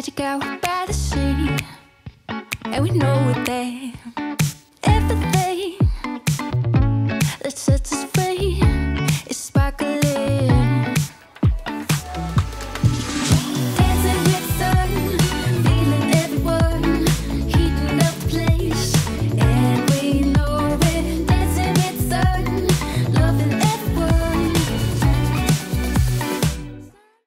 magic out by the sea, and we know it there.